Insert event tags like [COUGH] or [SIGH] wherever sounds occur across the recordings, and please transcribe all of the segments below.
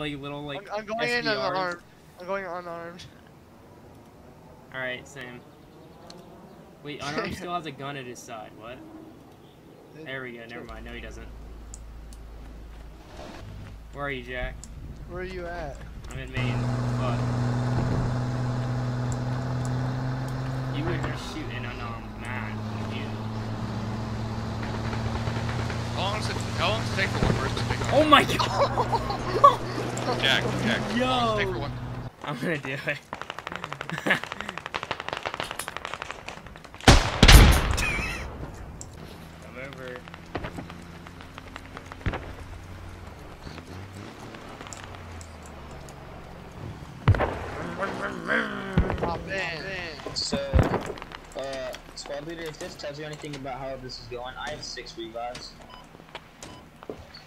like little like. I'm, I'm going in unarmed. I'm going unarmed. All right, same. Wait, unarmed still has a gun at his side. What? [LAUGHS] There we go. Never mind. No, he doesn't. Where are you, Jack? Where are you at? I'm in Maine. Fuck. You would just shoot an unarmed man. You. How long does it, how long does it take for one person to pick up? Oh my [LAUGHS] god! Jack, Jack. How long does it take for Yo! one? I'm gonna do it. [LAUGHS] Come over. Oh man. So, uh, squad leader, if this tells you anything about how this is going, I have six revives.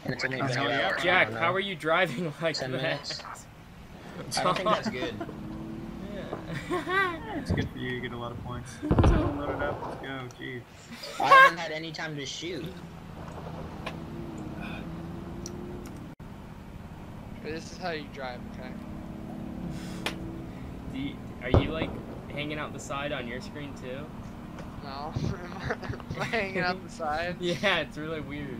And it's only been Hell yeah. about, I Jack, how are you driving [LAUGHS] like 10 that? minutes. [LAUGHS] I don't think that's good. It's good for you. You get a lot of points. So [LAUGHS] load it up. Let's go. Jeez. I haven't had any time to shoot. This is how you drive, okay? Do you, are you like hanging out the side on your screen too? No. Am hanging out the side? Yeah, it's really weird.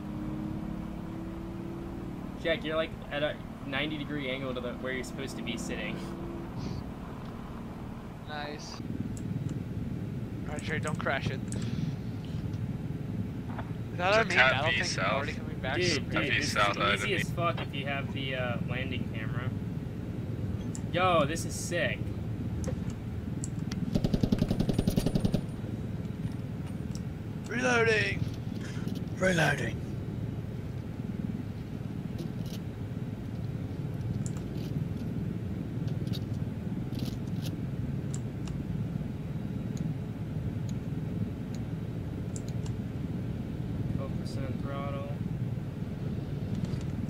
Jack, you're like at a 90 degree angle to the where you're supposed to be sitting. Nice. Alright, Trey, don't crash it. Is that There's our a main tap battle V thing south. already coming back? Dude, dude, this south is easy as fuck if you have the uh, landing camera. Yo, this is sick. Reloading! Reloading. Twelve percent throttle.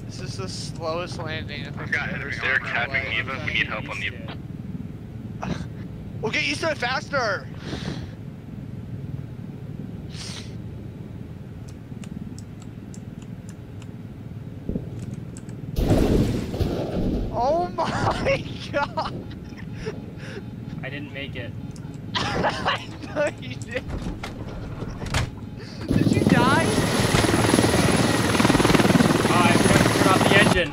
This is the slowest landing I've got enemies seen there in my capping life. Eva. We need help on the. We'll get used to it faster! Oh my god! I didn't make it. I know you did. Did you die? Oh, I forgot to turn off the engine.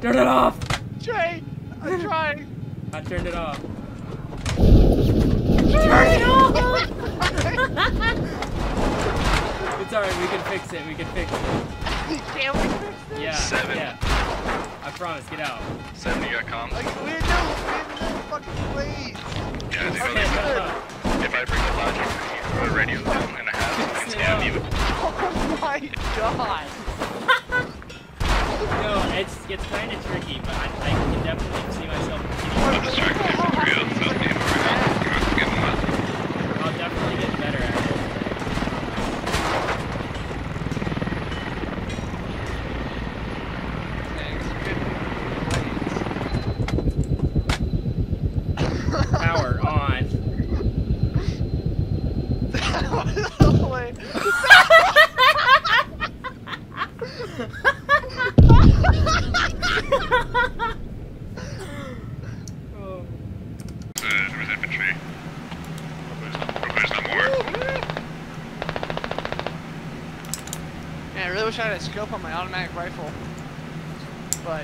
Turn it off. Trey, I'm trying. I turned it off. Turn it off. it's alright. We can fix it. We can fix it. Can we fix this? Yeah. Seven. Yeah. I promise. Get out. Seven, you got comms? Like, we didn't know, we didn't know fucking ways. Yeah, dude. Okay, shut up. If I bring the logic or the radio down and I have and scam you, [LAUGHS] Oh my god. [LAUGHS] No, it's it's kind of tricky, but I, I can definitely see myself continuing. distracted from real. So, damn, we're not getting one. I'll definitely get better at it. Power on. Oh. Uh, there was infantry. Hope there's no more. Man, I really wish I had a scope on my automatic rifle.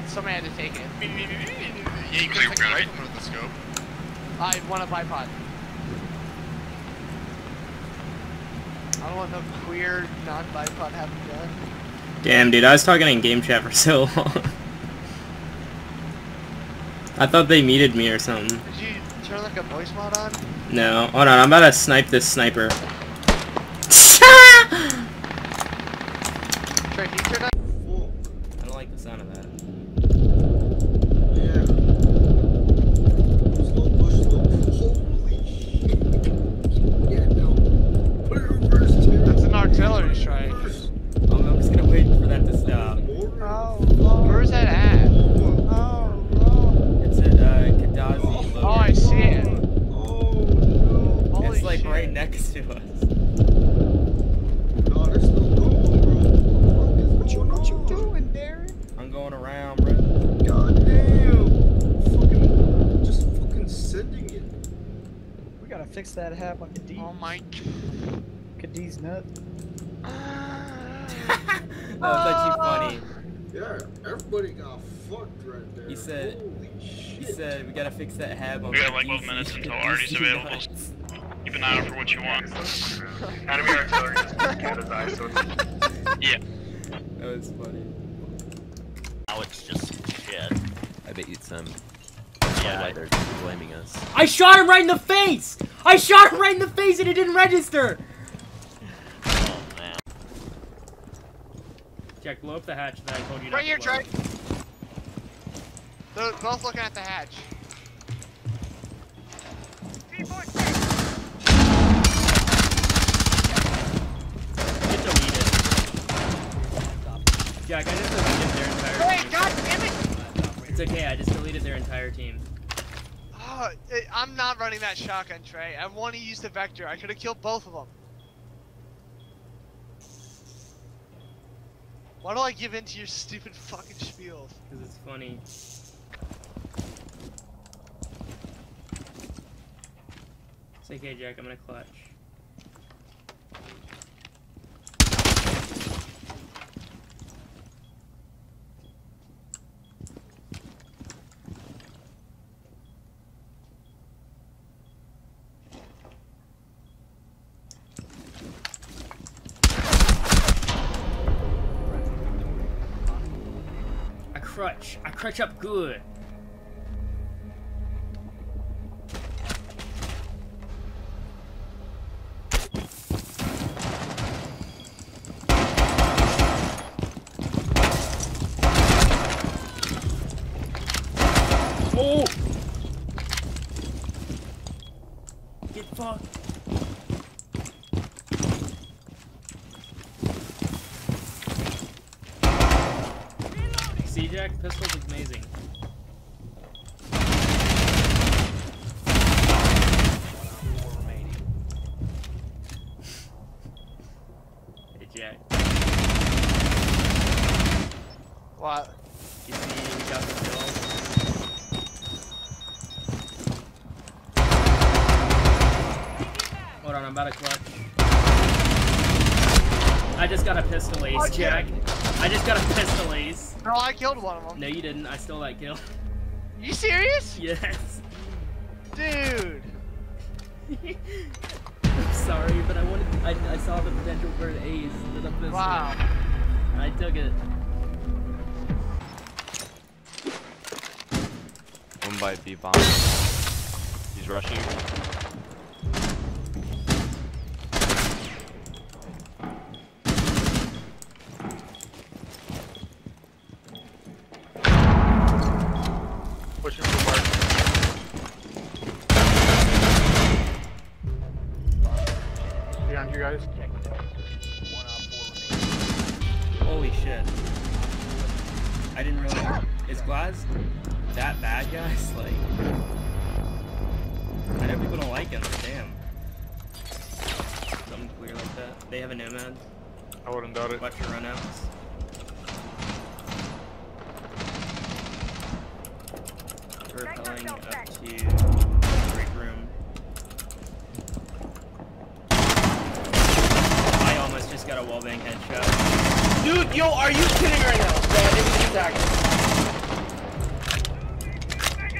But somebody had to take it. Yeah, you could take the rifle with the scope. I want a bipod. I don't want no queer non-bipod having a gun. Damn, dude, I was talking in game chat for [LAUGHS] so long. I thought they muted me or something. Did you turn like a voice mod on? No, hold on, I'm about to snipe this sniper. Trey, can you turn on? I don't like the sound of that. Yeah. Slow push, slow. Holy shit. Yeah, no. Put it in reverse, too. That's an artillery strike. Reverse. Oh, I'm just gonna wait for that to stop. More. Where's that at? Oh, oh, It's at uh, Kadazi. Oh, I see it. oh, no. Holy It's like shit. right next to us. fix that hab on Cadiz. Oh my. Cadiz nut. Oh, that's too funny. Yeah, everybody got fucked right there. He said- Holy He said we gotta fix that hab on We got like 12 minutes until [LAUGHS] Artie's available. nuts. Keep an eye out for what you want. [LAUGHS] Enemy artillery just cat his eye, so [LAUGHS] Yeah. That was funny. Now it's just shit. I bet you'd some. Yeah. Why they're blaming us. I shot him right in the face! I shot him right in the face and it didn't register! Oh man. Jack, blow up the hatch that I told you Right to here, blow Trey. They're both looking at the hatch. Get deleted. Jack, I just deleted their entire Wait, team. god damn it! It's okay, I just deleted their entire team. Oh, I'm not running that shotgun, Trey. I want to use the vector. I could have killed both of them. Why do I give in to your stupid fucking spiels? Because it's funny. It's okay, Jack, I'm gonna clutch. I crutch. I crutch up good. Got a pistol ace, Okay. Jack. I just got a pistol ace. No, I killed one of them. No, you didn't. I stole that kill. You serious? [LAUGHS] yes. Dude. I'm [LAUGHS] sorry, but I wanted. I, I saw the potential for an ace with a pistol. Wow. I took it. One by B bomb. He's rushing. Pushing for mark. Behind you guys. Holy shit. I didn't realize. Is Glaz that bad, guys? [LAUGHS] Like. I know people don't like him, but damn. Something weird like that. They have a nomad. I wouldn't doubt it. Watch your runouts. We're repelling up to break room. I almost just got a wallbang headshot. Dude, yo, are you kidding right now? Bro, it was attacking.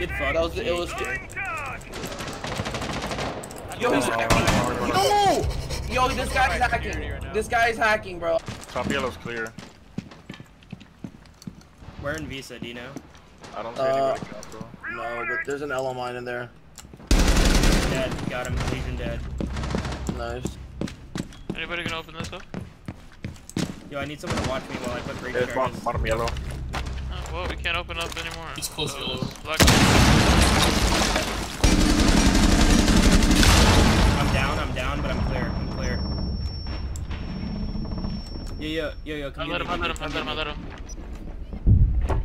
Get fucked. That was, it was. Yo, he's, all. no! Yo, this guy's hacking. This guy's hacking, bro. Top yellow's clear. Where in Visa, do you know? I don't see Uh, anybody else, bro. No, but there's an L mine in there. Dead. Got him. Legion dead. Nice. Anybody gonna open this up? Yo, I need someone to watch me while I put break Yeah, it's bottom, bottom yellow. Oh, well, we can't open up anymore. It's close So, yellow. Black. I'm down, I'm down, but I'm clear. I'm clear. Yo, yo, yo, yo, I come let get him, I me, let him, I come let him, I get let me. him.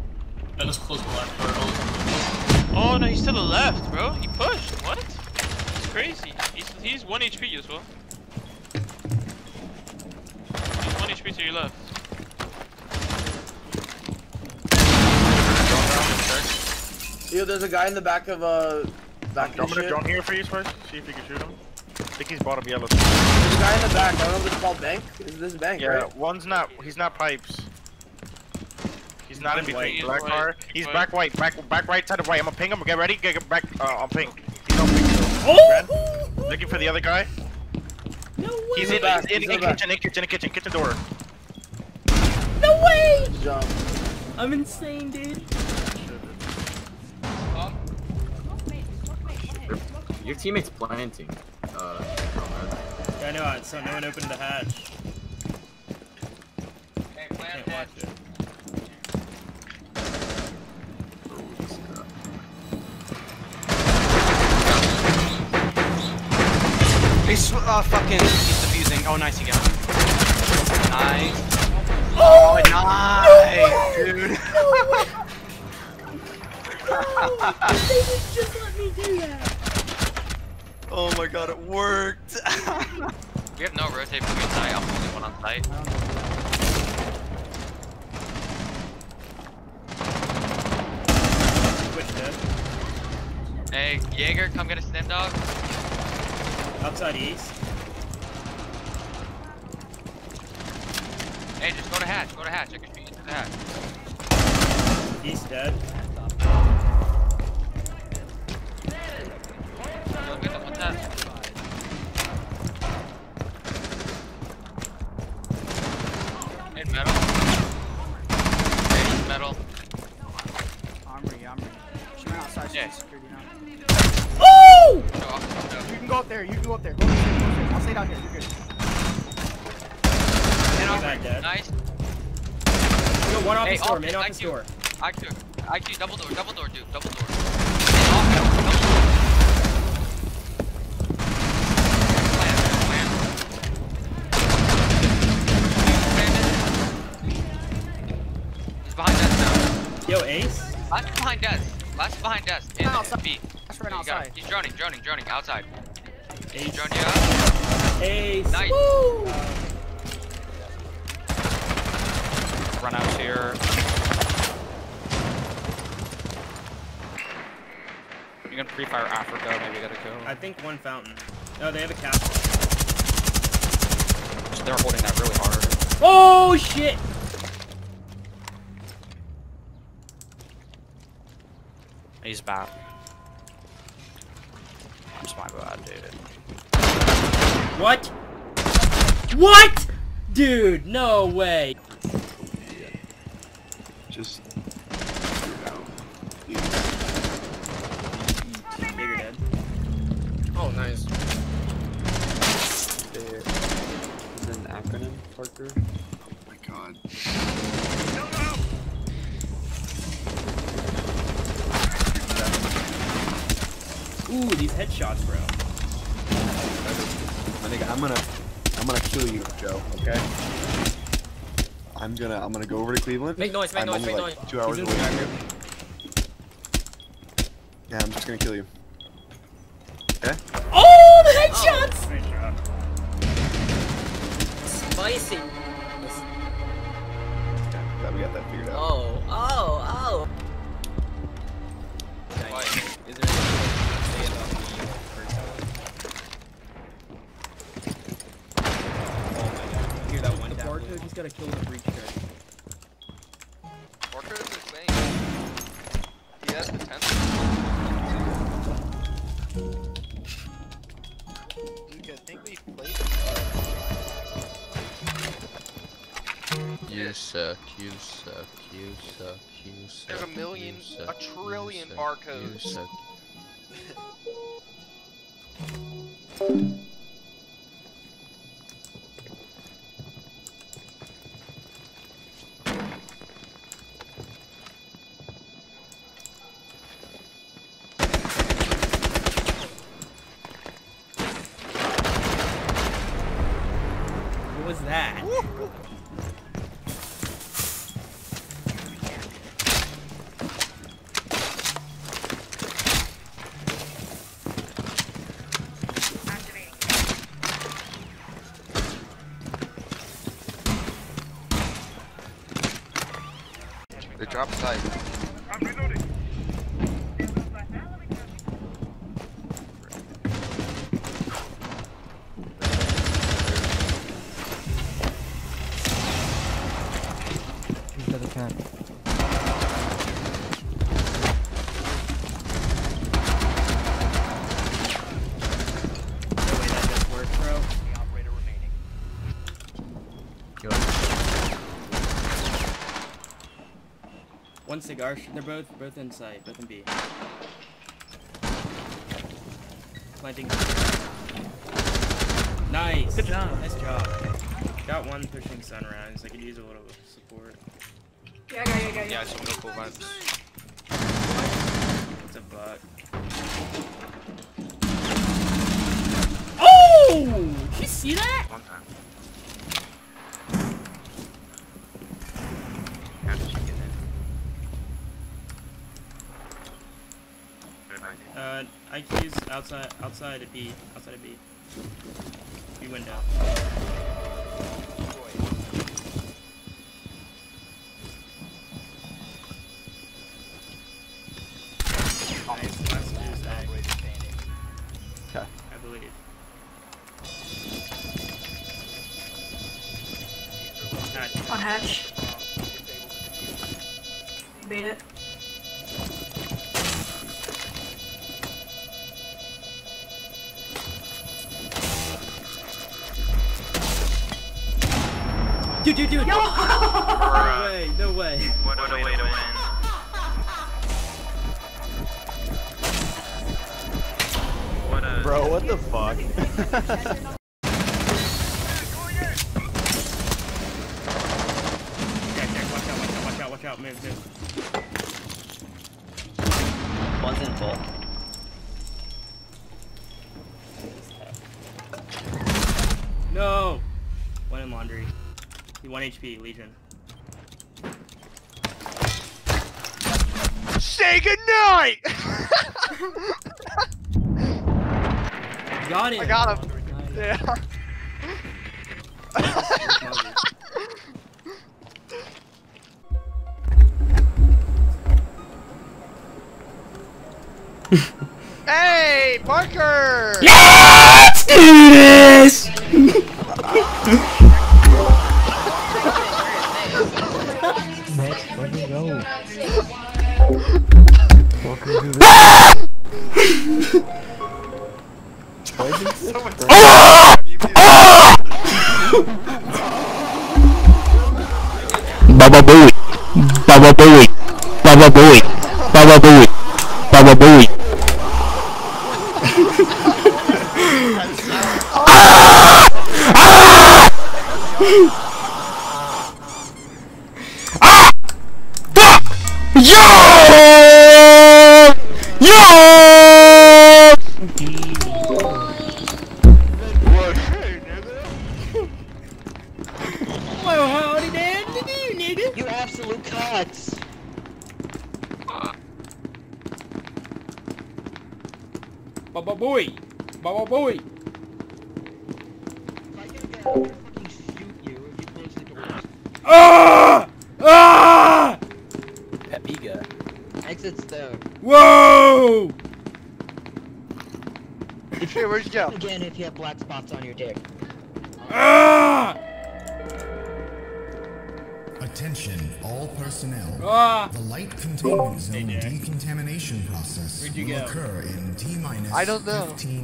I just close black portal. Oh no, he's to the left, bro. He pushed. What? It's crazy. He's he's one HP as well. He's one HP to your left. Yo, there's a guy in the back of uh Back I'm gonna shit. drone here for you, Spice. See if you can shoot him. I think he's bottom yellow. There's a guy in the back. I don't know if it's called bank. Is this bank, Yeah, right? one's not. He's not pipes. He's not in He's between. white. Black He's car. He's White. back white. Back back right side of white. I'm gonna ping him. Get ready. Get, get back. Uh, on ping. He's on pink. still. Oh! Looking for the other guy. No way! He's in in, the back, he's in, he's in in the kitchen, in kitchen, in kitchen, kitchen door. No way! Jump. I'm insane, dude. Your teammate's planting. Uh, Yeah, I know. I- So no one opened the hatch. He's uh, fucking. He's defusing. Oh, nice, you got him. Nice. Oh, nice, dude. [LAUGHS] just let me do that. oh my god, it worked. [LAUGHS] We have no rotate between site. I'm only one on site. Switch. Hey, Jaeger, come get a stim dog. Outside east. Hey, just go to hatch. Go to hatch. I can shoot you through the hatch. East dead. Go get them with that. In metal. Hey, he's metal. Armory, armory. She went outside. She's Yeah. security now. Oh! Go off, go. You can go up there. You can go up there. Go upstairs. Go upstairs. I'll stay down here. You're good. In Outside armory. Dead. Nice. Yo, one office Hey, door, off- main I office do. door. IQ. IQ, double door, double door, dude. Double door. In off metal, double door. Plan, plan. He's behind desk now. Yo, Ace. Last behind desk. Last behind desk. In Outside. B. That's right You got outside. He's droning, droning, droning. Outside. He's Ace. droning you out. Ace. Nice. Woo! Run out here. You can pre-fire Africa. Maybe gotta go. I think one fountain. No, they have a castle. They're holding that really hard. Oh shit! He's back. That's my bad, dude. What? What? Dude, no way. Just. Bigger dead. Oh, nice. There is an acronym, Parker. Oh my god. Ooh, these headshots, bro. My nigga, I'm gonna, I'm gonna kill you, Joe. Okay. I'm gonna, I'm gonna go over to Cleveland. Make noise, make I'm noise, make like noise. Two hours He's away. in the Yeah, I'm just gonna kill you. Okay. Oh, the headshots! Spicy. You suck, you suck, you suck. There's a million, you a trillion you suck, barcodes. You suck. What was that? They One cigar. They're both both inside. Both in B. Planting. Nice. Good job. Nice job. Got one pushing sunrise. I could use a little support. Yeah, I got you, I got you. Yeah, some local vibes. It's a bot. Oh! Did you see that? One time. Uh, IQ's outside, outside of B, outside of B. B window. Nice, last two Dude, dude, dude! Yo! No way, no way. What a way to win. What a. Bro, what the fuck? [LAUGHS] Jack, Jack, watch out, watch out, watch out, watch out, move, move. One's in full. No! One in laundry. He 1 HP, Legion. Say goodnight! [LAUGHS] Got him! I got him. Yeah. [LAUGHS] hey, Parker! Let's Baba boy. Ah! Ah! Papiga. Exit's there. Whoa! Hey, where'd you go? Again, if you have black spots on your dick. Ah! Attention, all personnel. Ah! The light containment zone decontamination process will go? occur in T minus I don't know. 15 minutes.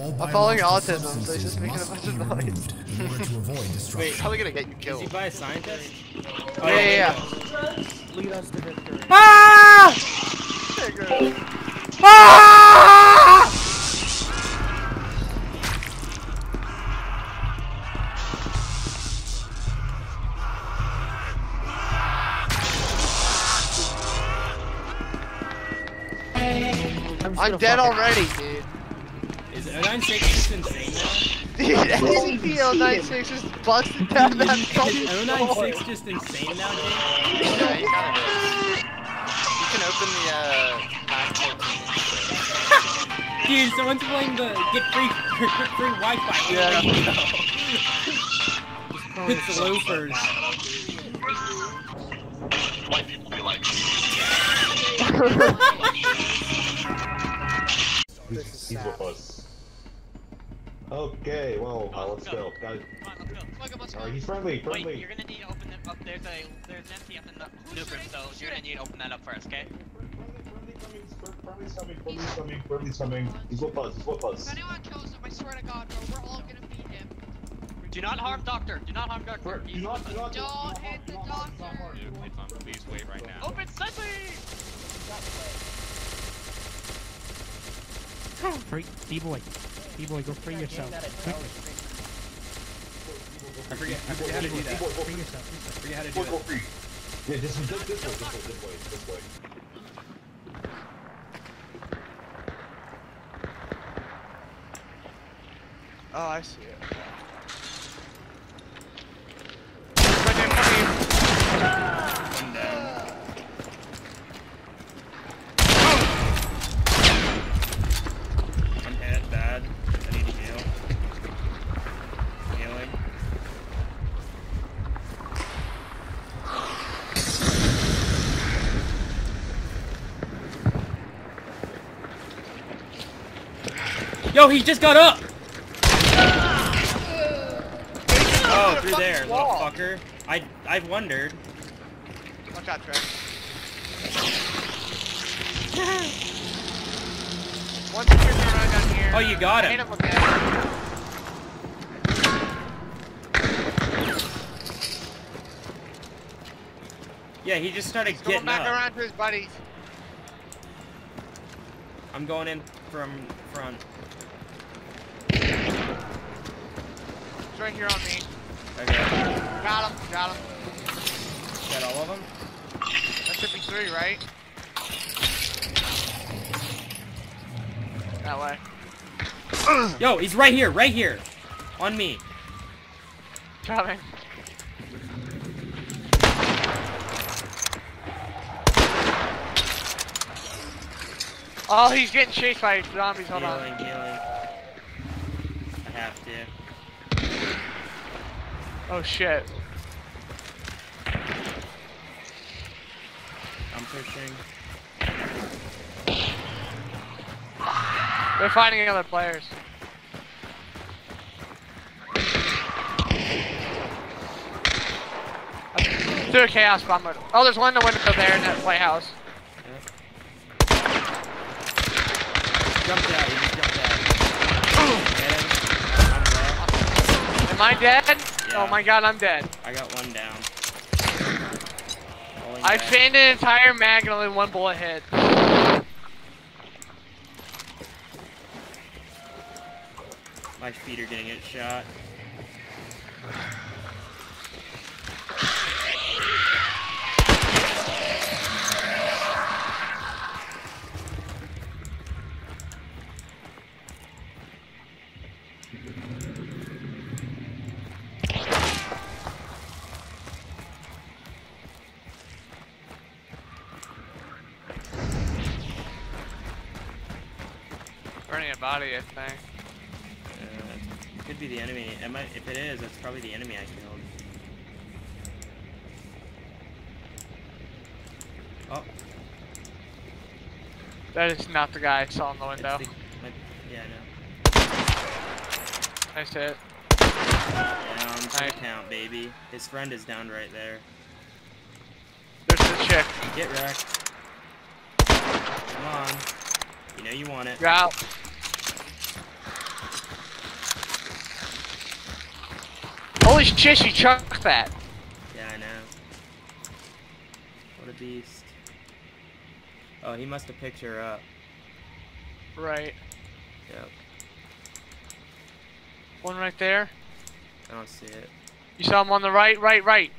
All I'm following biological autism, so he's just making a bunch of noise. removed in order to avoid Wait, destruction. probably gonna get you Is he killed. by a scientist? Yeah, yeah, yeah. Lead us to victory. Ah! Hey, girl. Ah! I'm dead already, dude. Is 096 just insane now? Dude, SCP 096 just busted down that Is fucking door. 096 just insane now, Jake? Yeah, he kind of is. You can open the uh, passport. Dude, someone's playing the get free free Wi-Fi. Yeah. It's the loafers. He's with us. Okay, well, uh, let's go. Guys, alright, he's friendly, friendly. Wait, you're gonna need to open it up. There's a there's an empty up in the blueprint, so you're gonna need to open that up first, okay? Friendly's coming, friendly's coming, friendly's coming. He's with us, he's with us. If anyone kills him, I swear to God, bro, we're all gonna beat him. Do not harm doctor. Do not harm doctor. He's not- do not- Don't hit the doctor. Please wait right now. Open sentry. Free, D-boy. D-boy, go free yourself. Quickly. I forget, I forget how to do that. Free yourself. I forget how to do Go, go free. Yeah, this is this, this way, this way, this way, this way. Oh, I see it. One down. One hit, bad. I need to heal. Healing. Yo, he just got up! Oh, oh through there, little fucker. I I've wondered. Watch out, Trey. [LAUGHS] One secure around down here. Oh, you got I him. him with. Yeah, he just started He's going getting back up. around to his buddies. I'm going in from front. Right here on me. Okay. Got him. Got him. Got all of them? That should be three, right? That way. Yo, he's right here, right here. On me. Coming. Oh, he's getting chased by zombies. Hold healing, on. healing. I have to. Oh shit. I'm pushing. They're finding other players. Do a chaos bomb. Oh, there's one in the window there in that playhouse. Out, he out. Get him. I'm left. Am I dead? Oh yeah. Oh my god, I'm dead. I got one down. Rolling I fanned an entire mag and only one bullet hit. My feet are getting it shot. Body, I think. Uh, could be the enemy. It might, if it is, it's probably the enemy I killed. Oh, That is not the guy I saw in the window. the, my, yeah, I know. Nice hit. Down to Nice. count, baby. His friend is down right there. There's the chick. Get wrecked. Come on. You know you want it. You're out. Shit, she chucked that. Yeah, I know. What a beast. Oh, he must have picked her up. Right. Yep. One right there. I don't see it. You saw him on the right, right, right.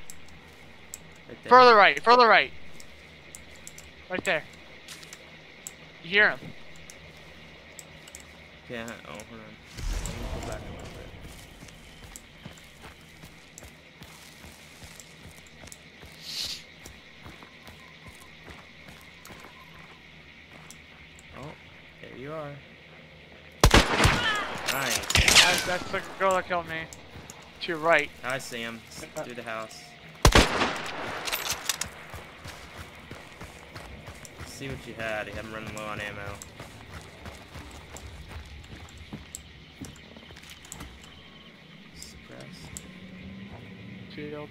Right there. Further right, further right. Right there. You hear him. Yeah, oh, hold on. You are. Nice. That's, that's the girl that killed me. To your right. I see him. Through the house. See what you had. You haven't running low on ammo. Suppress. Shield.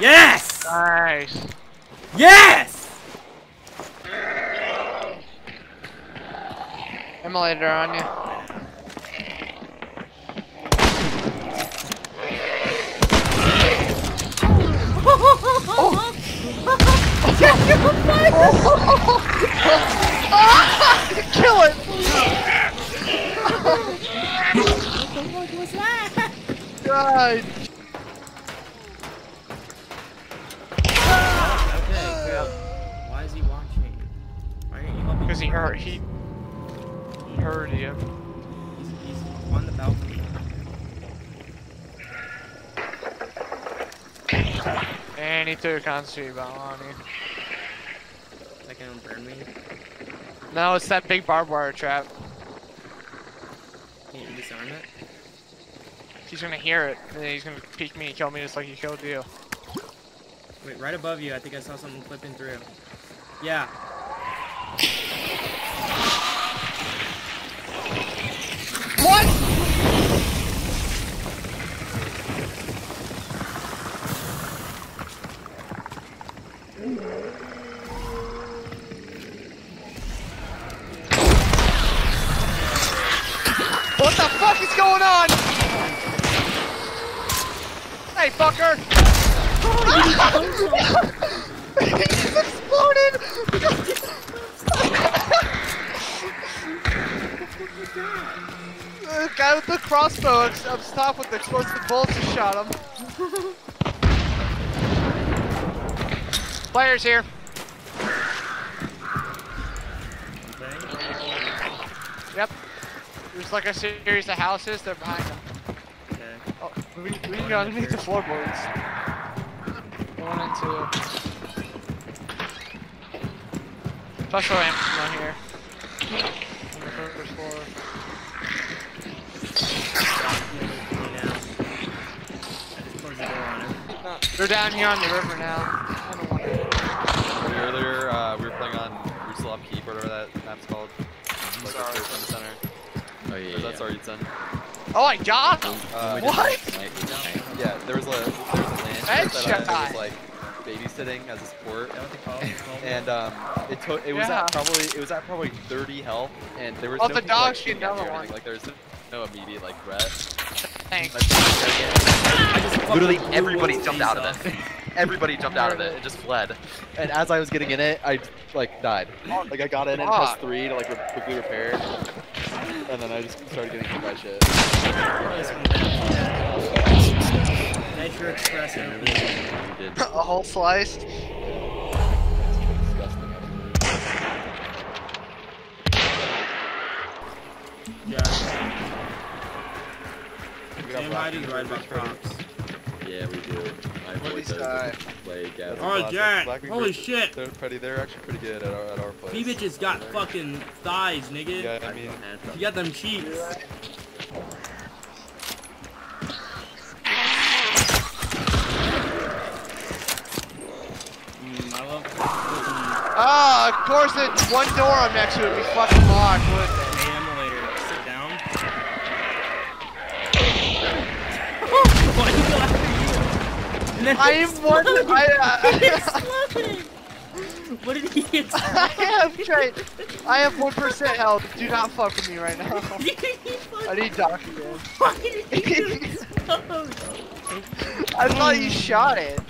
Yes! Nice. Yes! simulator on you. Kill it! God. [LAUGHS] Okay, Why is he watching? Because he hurt. He heard you. He's, he's on the balcony. And he threw a concertina bomb on you. That can burn me. No, it's that big barbed wire trap. Can't you disarm it? He's gonna hear it, and then he's gonna peek me and kill me just like he killed you. Wait, right above you, I think I saw something clipping through. Yeah. Fuck is going on? Hey, fucker! He's exploded! the [LAUGHS] guy with the crossbow up top with the explosive bullets just shot him. Players here. Yep. There's like a series of houses. They're behind them. Okay. Oh, we, we can go underneath the floorboards. One and two. Special ammo here. On the first floor. They're down here on the river now. I don't want to. Earlier, uh, we were playing on Rusalov Keep, or whatever that map's called. Like Sorry. the center. Oh yeah, Or is that yeah. Sorry, son? Oh my god! Uh, what? Yeah, there was a there was a land that Headshot. uh, was like babysitting as a sport, and um, it took it was Yeah. at probably it was at probably 30 health, and there was Oh, no the people, dog like, shooting shooting at another you or one. Like there was no immediate like threat. Thanks. Literally everybody jumped out of it. Everybody jumped out of it and just fled. And as I was getting in it, I like died. Like I got in and pressed Fuck. three to like re- quickly repair, and then I just started getting hit by shit. Nitro Express [LAUGHS] a whole slice. Yeah. We got Sam, black how do you people about pretty Crocs? Yeah, we do. I What avoid those that? play That's gather. a Oh, classic. Jack! Black Beaver- Holy shit! They're pretty. They're actually pretty good at our, at our place. B bitches got They're- fucking thighs, nigga. Yeah, I mean, You got them cheeks. I love Ah, of course the one door I'm next to would be fucking locked, wouldn't it? Hey, emulator, sit down. Why do you go after you? And then I am one. I, [LAUGHS] exploded. [LAUGHS] What did he [LAUGHS] uh, I have tried. I have one percent health. Do not fuck with me right now. I need Doc again. I thought you shot it.